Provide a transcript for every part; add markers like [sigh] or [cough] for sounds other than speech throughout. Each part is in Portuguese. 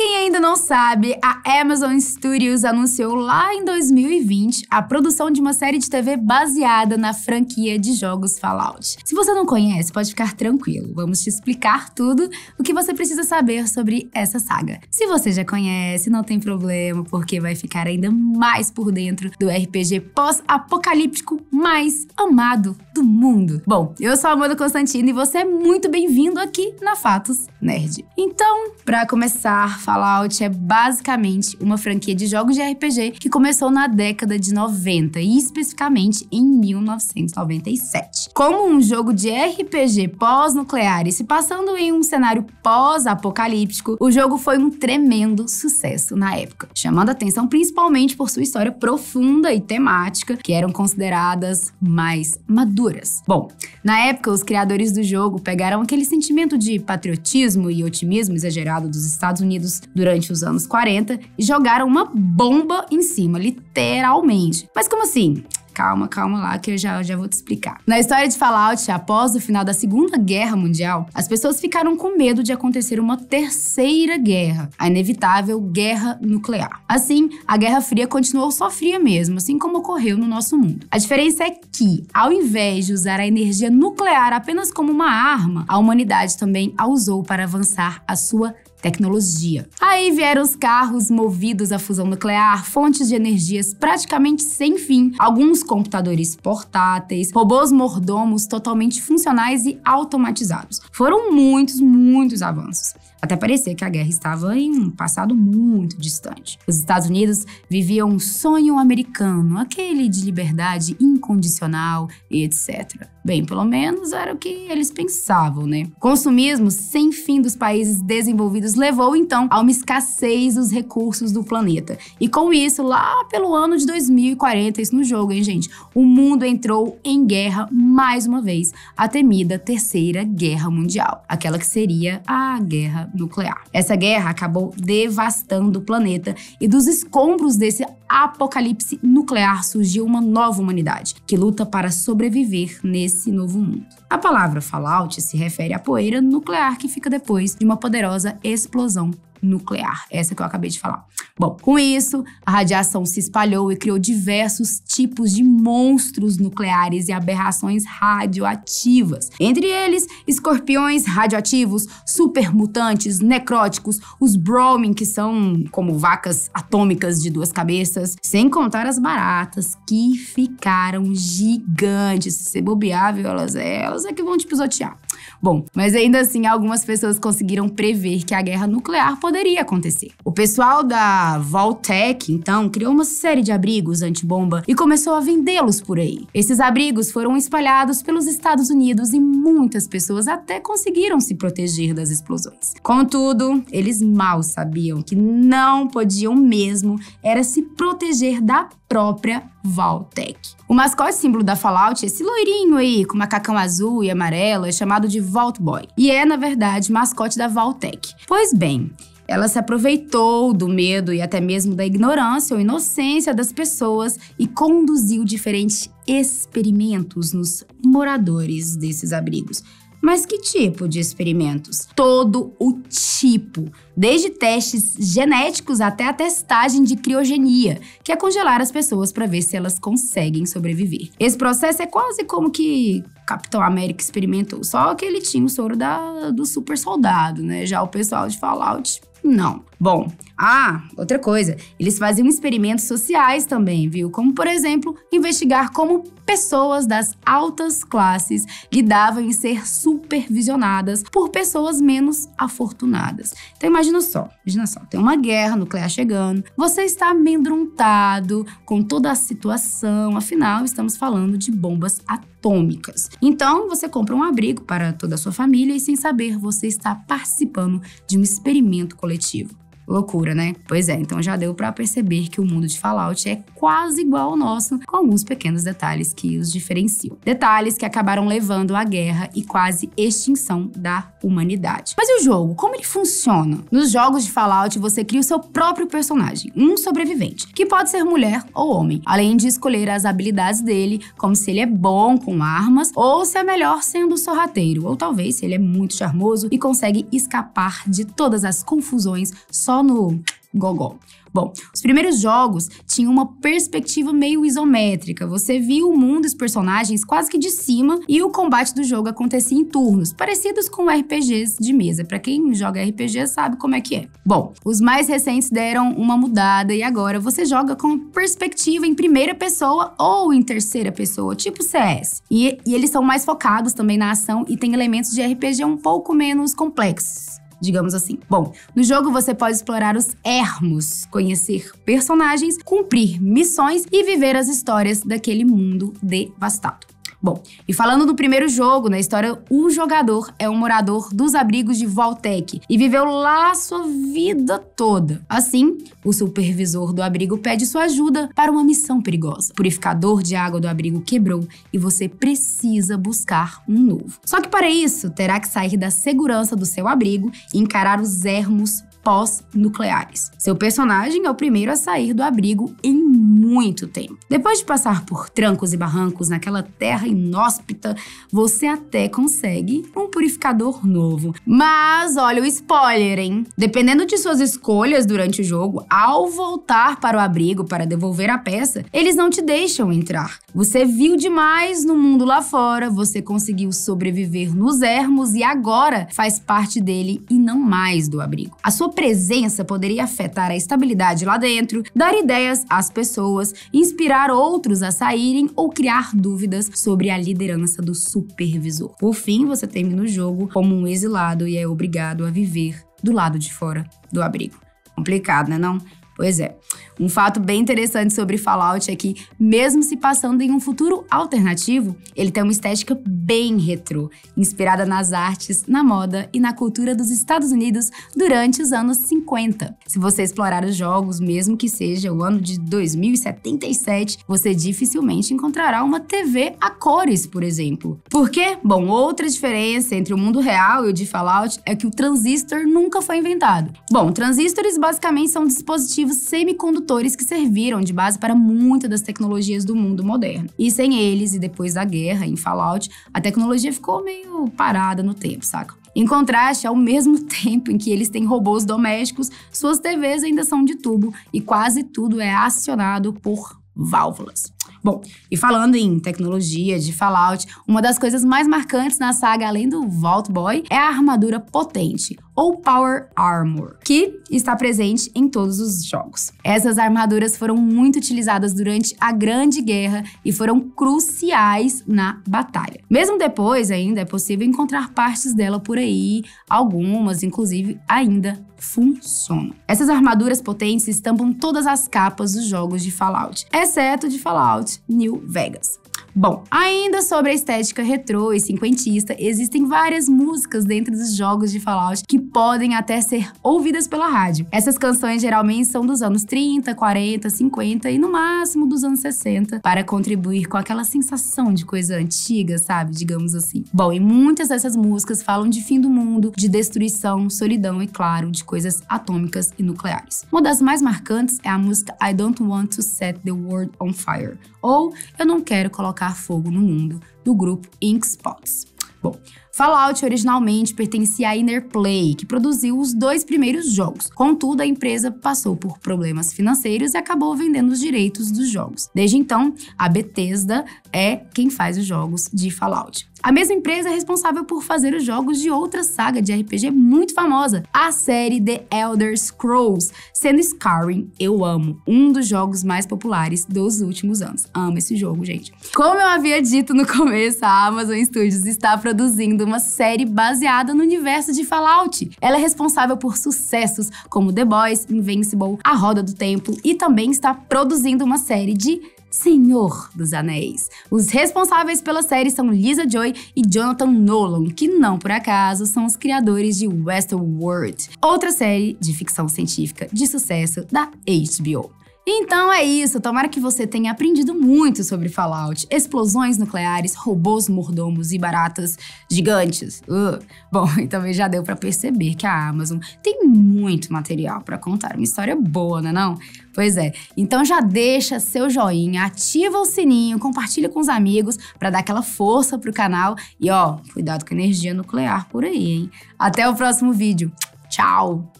quem ainda não sabe, a Amazon Studios anunciou lá em 2020 a produção de uma série de TV baseada na franquia de jogos Fallout. Se você não conhece, pode ficar tranquilo. Vamos te explicar tudo o que você precisa saber sobre essa saga. Se você já conhece, não tem problema, porque vai ficar ainda mais por dentro do RPG pós-apocalíptico mais amado do mundo. Bom, eu sou a Amanda Constantino e você é muito bem-vindo aqui na Fatos Nerd. Então, para começar, Fallout é basicamente uma franquia de jogos de RPG que começou na década de 90 e especificamente em 1997. Como um jogo de RPG pós-nuclear e se passando em um cenário pós-apocalíptico, o jogo foi um tremendo sucesso na época, chamando atenção principalmente por sua história profunda e temática, que eram consideradas mais maduras. Bom, na época, os criadores do jogo pegaram aquele sentimento de patriotismo e otimismo exagerado dos Estados Unidos durante os anos 40 e jogaram uma bomba em cima, literalmente. Mas como assim? Calma, calma lá que eu já, já vou te explicar. Na história de Fallout, após o final da Segunda Guerra Mundial, as pessoas ficaram com medo de acontecer uma terceira guerra, a inevitável guerra nuclear. Assim, a Guerra Fria continuou só fria mesmo, assim como ocorreu no nosso mundo. A diferença é que, ao invés de usar a energia nuclear apenas como uma arma, a humanidade também a usou para avançar a sua tecnologia. Aí vieram os carros movidos à fusão nuclear, fontes de energias praticamente sem fim, alguns computadores portáteis, robôs mordomos totalmente funcionais e automatizados. Foram muitos, muitos avanços até parecer que a guerra estava em um passado muito distante. Os Estados Unidos viviam um sonho americano, aquele de liberdade incondicional e etc. Bem, pelo menos era o que eles pensavam, né? Consumismo sem fim dos países desenvolvidos levou então a uma escassez dos recursos do planeta. E com isso, lá pelo ano de 2040, isso no jogo, hein, gente? O mundo entrou em guerra mais uma vez, a temida Terceira Guerra Mundial, aquela que seria a guerra nuclear. Essa guerra acabou devastando o planeta e dos escombros desse apocalipse nuclear surgiu uma nova humanidade que luta para sobreviver nesse novo mundo. A palavra Fallout se refere à poeira nuclear que fica depois de uma poderosa explosão nuclear. Essa que eu acabei de falar. Bom, com isso, a radiação se espalhou e criou diversos tipos de monstros nucleares e aberrações radioativas. Entre eles, escorpiões radioativos, supermutantes, necróticos, os Browning, que são como vacas atômicas de duas cabeças, sem contar as baratas, que ficaram gigantes. Se bobear, viu, elas, elas é que vão te pisotear. Bom, mas ainda assim, algumas pessoas conseguiram prever que a guerra nuclear poderia acontecer. O pessoal da Voltec, então, criou uma série de abrigos antibomba e começou a vendê-los por aí. Esses abrigos foram espalhados pelos Estados Unidos e muitas pessoas até conseguiram se proteger das explosões. Contudo, eles mal sabiam que não podiam mesmo era se proteger da própria Valtech. O mascote símbolo da Fallout é esse loirinho aí, com macacão azul e amarelo, é chamado de Vault Boy. E é, na verdade, mascote da Valtech. Pois bem, ela se aproveitou do medo e até mesmo da ignorância ou inocência das pessoas e conduziu diferentes experimentos nos moradores desses abrigos. Mas que tipo de experimentos? Todo o tipo, desde testes genéticos até a testagem de criogenia, que é congelar as pessoas para ver se elas conseguem sobreviver. Esse processo é quase como que Capitão América experimentou, só que ele tinha o soro da, do super soldado, né? Já o pessoal de Fallout não. Bom, ah, outra coisa, eles faziam experimentos sociais também, viu? Como, por exemplo, investigar como pessoas das altas classes lidavam em ser supervisionadas por pessoas menos afortunadas. Então imagina só, imagina só, tem uma guerra nuclear chegando, você está amedrontado com toda a situação, afinal estamos falando de bombas atômicas. Então você compra um abrigo para toda a sua família e sem saber você está participando de um experimento coletivo. Loucura, né? Pois é, então já deu para perceber que o mundo de Fallout é quase igual ao nosso, com alguns pequenos detalhes que os diferenciam. Detalhes que acabaram levando à guerra e quase extinção da humanidade. Mas e o jogo? Como ele funciona? Nos jogos de Fallout, você cria o seu próprio personagem, um sobrevivente, que pode ser mulher ou homem, além de escolher as habilidades dele, como se ele é bom com armas ou se é melhor sendo sorrateiro, ou talvez se ele é muito charmoso e consegue escapar de todas as confusões só no gogó. Bom, os primeiros jogos tinham uma perspectiva meio isométrica. Você via o mundo e os personagens quase que de cima e o combate do jogo acontecia em turnos, parecidos com RPGs de mesa. Para quem joga RPG sabe como é que é. Bom, os mais recentes deram uma mudada e agora você joga com perspectiva em primeira pessoa ou em terceira pessoa, tipo CS. E, e eles são mais focados também na ação e tem elementos de RPG um pouco menos complexos digamos assim. Bom, no jogo você pode explorar os ermos, conhecer personagens, cumprir missões e viver as histórias daquele mundo devastado. Bom, e falando do primeiro jogo, na história, o jogador é um morador dos abrigos de Voltec e viveu lá sua vida toda. Assim, o supervisor do abrigo pede sua ajuda para uma missão perigosa. O purificador de água do abrigo quebrou e você precisa buscar um novo. Só que para isso, terá que sair da segurança do seu abrigo e encarar os ermos pós-nucleares. Seu personagem é o primeiro a sair do abrigo em muito tempo. Depois de passar por trancos e barrancos naquela terra inóspita, você até consegue um purificador novo. Mas olha o spoiler, hein? Dependendo de suas escolhas durante o jogo, ao voltar para o abrigo para devolver a peça, eles não te deixam entrar. Você viu demais no mundo lá fora, você conseguiu sobreviver nos ermos e agora faz parte dele e não mais do abrigo. A sua presença poderia afetar a estabilidade lá dentro, dar ideias às pessoas, inspirar outros a saírem ou criar dúvidas sobre a liderança do supervisor. Por fim, você termina o jogo como um exilado e é obrigado a viver do lado de fora do abrigo. Complicado, né não? Pois é. Um fato bem interessante sobre Fallout é que, mesmo se passando em um futuro alternativo, ele tem uma estética bem retrô, inspirada nas artes, na moda e na cultura dos Estados Unidos durante os anos 50. Se você explorar os jogos, mesmo que seja o ano de 2077, você dificilmente encontrará uma TV a cores, por exemplo. Por quê? Bom, outra diferença entre o mundo real e o de Fallout é que o transistor nunca foi inventado. Bom, transistores basicamente são dispositivos semicondutores que serviram de base para muitas das tecnologias do mundo moderno. E sem eles, e depois da guerra em Fallout, a tecnologia ficou meio parada no tempo, saca? Em contraste, ao mesmo [laughs] tempo em que eles têm robôs domésticos, suas TVs ainda são de tubo e quase tudo é acionado por válvulas. Bom, e falando em tecnologia de Fallout, uma das coisas mais marcantes na saga, além do Vault Boy, é a armadura potente, ou Power Armor, que está presente em todos os jogos. Essas armaduras foram muito utilizadas durante a Grande Guerra e foram cruciais na batalha. Mesmo depois, ainda é possível encontrar partes dela por aí, algumas, inclusive, ainda funcionam. Essas armaduras potentes estampam todas as capas dos jogos de Fallout, exceto de Fallout New Vegas. Bom, ainda sobre a estética retrô e cinquentista, existem várias músicas dentro dos jogos de Fallout que podem até ser ouvidas pela rádio. Essas canções geralmente são dos anos 30, 40, 50 e no máximo dos anos 60 para contribuir com aquela sensação de coisa antiga, sabe? Digamos assim. Bom, e muitas dessas músicas falam de fim do mundo, de destruição, solidão e, claro, de coisas atômicas e nucleares. Uma das mais marcantes é a música I Don't Want to Set the World on Fire, ou Eu Não Quero Colocar Fogo no Mundo, do grupo Ink Spots. Bom, Fallout originalmente pertencia à Interplay, que produziu os dois primeiros jogos. Contudo, a empresa passou por problemas financeiros e acabou vendendo os direitos dos jogos. Desde então, a Bethesda é quem faz os jogos de Fallout. A mesma empresa é responsável por fazer os jogos de outra saga de RPG muito famosa, a série The Elder Scrolls, sendo Skyrim, eu amo, um dos jogos mais populares dos últimos anos. Amo esse jogo, gente. Como eu havia dito no começo, a Amazon Studios está produzindo uma série baseada no universo de Fallout. Ela é responsável por sucessos como The Boys, Invincible, A Roda do Tempo e também está produzindo uma série de Senhor dos Anéis. Os responsáveis pela série são Lisa Joy e Jonathan Nolan, que não por acaso são os criadores de Westworld, outra série de ficção científica de sucesso da HBO. Então é isso, tomara que você tenha aprendido muito sobre Fallout, explosões nucleares, robôs mordomos e baratas gigantes. Uh. Bom, [laughs] e também já deu para perceber que a Amazon tem muito material para contar uma história boa, né não? Pois é. Então já deixa seu joinha, ativa o sininho, compartilha com os amigos para dar aquela força pro canal e ó, cuidado com a energia nuclear por aí, hein? Até o próximo vídeo. Tchau.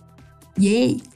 Yay!